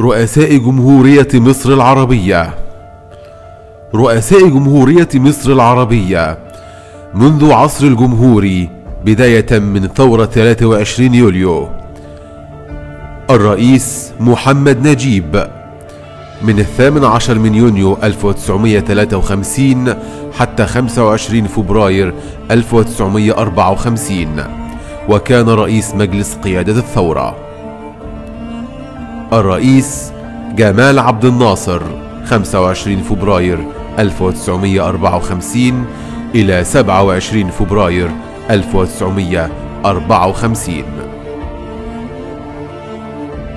رؤساء جمهورية مصر العربية. رؤساء جمهورية مصر العربية منذ عصر الجمهوري بداية من ثورة 23 يوليو. الرئيس محمد نجيب من الثامن عشر من يونيو 1953 حتى 25 فبراير 1954 وكان رئيس مجلس قيادة الثورة. الرئيس جمال عبد الناصر 25 فبراير 1954 إلى 27 فبراير 1954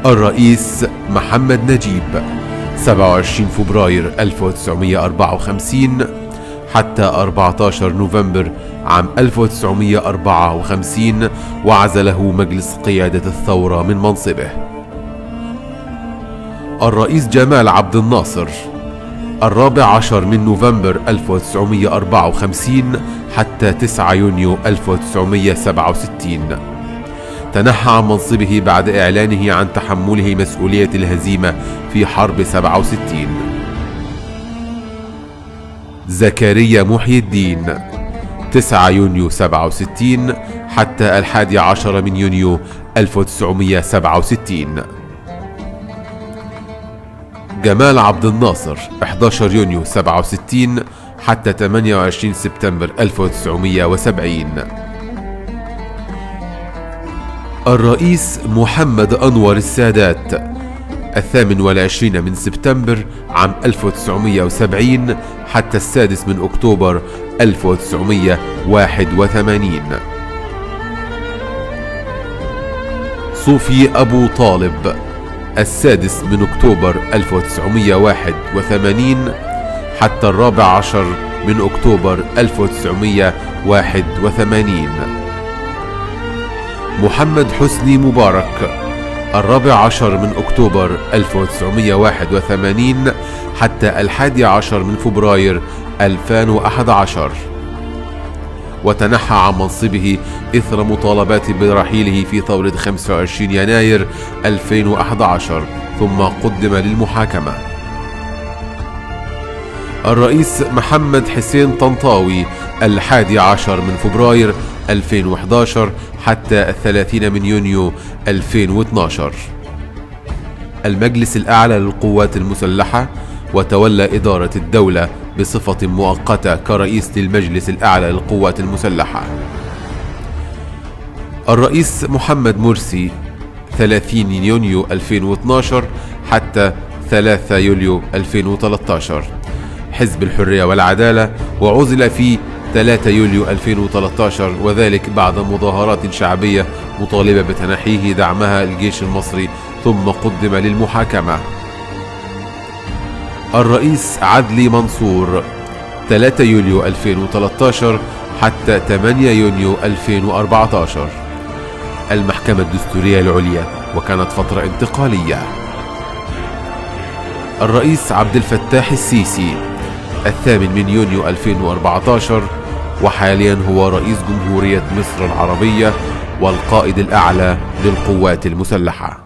الرئيس محمد نجيب 27 فبراير 1954 حتى 14 نوفمبر عام 1954 وعزله مجلس قيادة الثورة من منصبه. الرئيس جمال عبد الناصر. الرابع عشر من نوفمبر 1954 حتى 9 يونيو 1967 تنحى عن منصبه بعد إعلانه عن تحمله مسؤولية الهزيمة في حرب 67 زكريا محي الدين 9 يونيو 67 حتى الحادي عشر من يونيو 1967 جمال عبد الناصر 11 يونيو 67 حتى 28 سبتمبر 1970 الرئيس محمد أنور السادات الثامن والعشرين من سبتمبر عام 1970 حتى السادس من أكتوبر 1981 صوفي أبو طالب السادس من أكتوبر 1981 حتى الرابع عشر من أكتوبر 1981 محمد حسني مبارك الرابع عشر من أكتوبر 1981 حتى الحادي عشر من فبراير 2011 وتنحى عن منصبه إثر مطالبات برحيله في ثورة 25 يناير 2011 ثم قدم للمحاكمة. الرئيس محمد حسين طنطاوي الحادي عشر من فبراير 2011 حتى الثلاثين من يونيو 2012 المجلس الأعلى للقوات المسلحة وتولى إدارة الدولة بصفة مؤقتة كرئيس للمجلس الأعلى للقوات المسلحة. الرئيس محمد مرسي 30 يونيو 2012 حتى 3 يوليو 2013 حزب الحرية والعدالة وعزل في 3 يوليو 2013 وذلك بعد مظاهرات شعبية مطالبة بتنحيه دعمها الجيش المصري ثم قدم للمحاكمة. الرئيس عدلي منصور 3 يوليو 2013 حتى 8 يونيو 2014 المحكمة الدستورية العليا وكانت فترة انتقالية. الرئيس عبد الفتاح السيسي الثامن من يونيو 2014 وحاليا هو رئيس جمهورية مصر العربية والقائد الأعلى للقوات المسلحة.